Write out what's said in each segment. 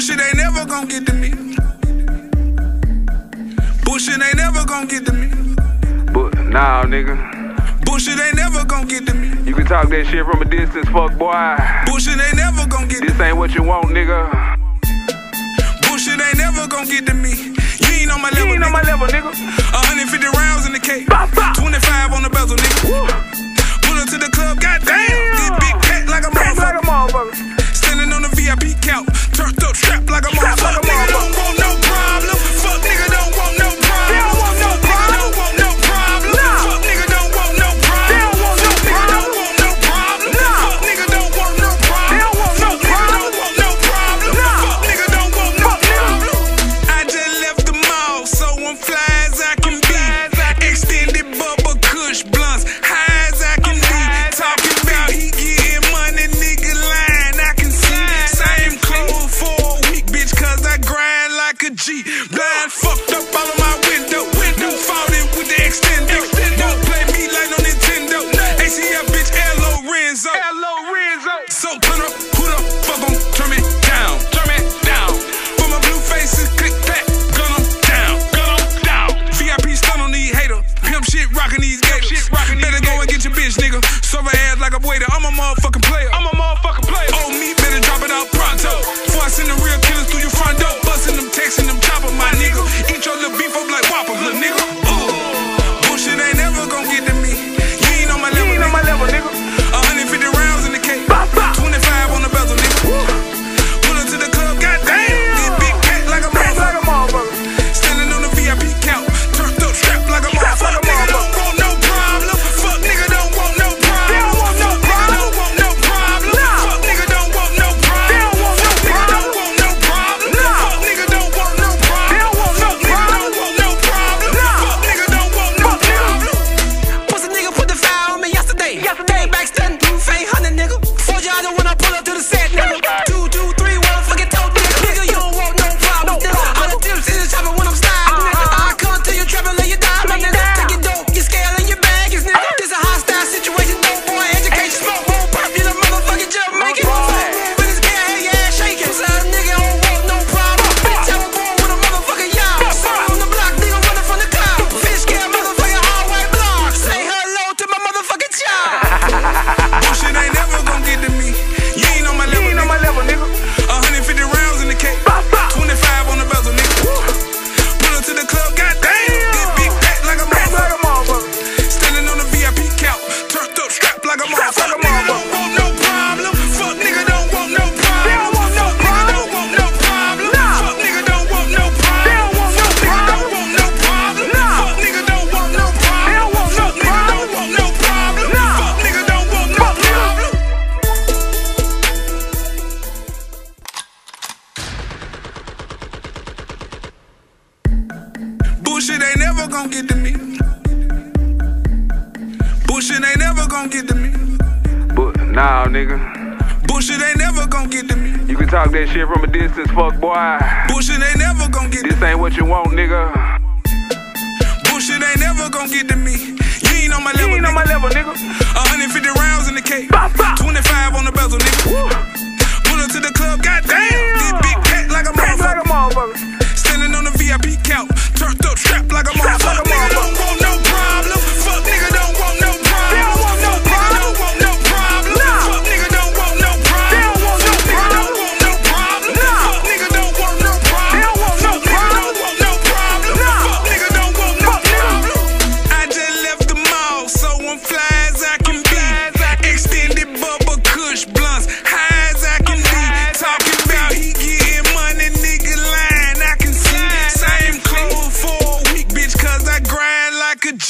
Bullshit ain't never gonna get to me. Bullshit ain't never gonna get to me. But now, nah, nigga. Bullshit ain't never gonna get to me. You can talk that shit from a distance, fuck boy. Bullshit ain't never gonna get this to me. This ain't what you want, nigga. Bullshit ain't never gonna get to me. You ain't on my level, you ain't nigga. on my level, nigga. 150 rounds in the cake. Bop, bop. 25 on the bezel, nigga. Woo. Pull up to the club, goddamn. Damn. Big pack like a motherfucker. Like motherfucker. Standing on the VIP couch. Turn fucked up. Bullshit ain't never gonna get to me. Bullshit ain't never gonna get to me. But now, nah, nigga. Bullshit ain't never gonna get to me. You can talk that shit from a distance, fuck boy. Bullshit ain't never gonna get this to me. Ain't what you want, nigga. Bullshit ain't never gonna get to me. You ain't on my level, you ain't nigga. on my level, nigga. 150 rounds in the cake. 25 on the bezel, nigga. Woo.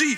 mercy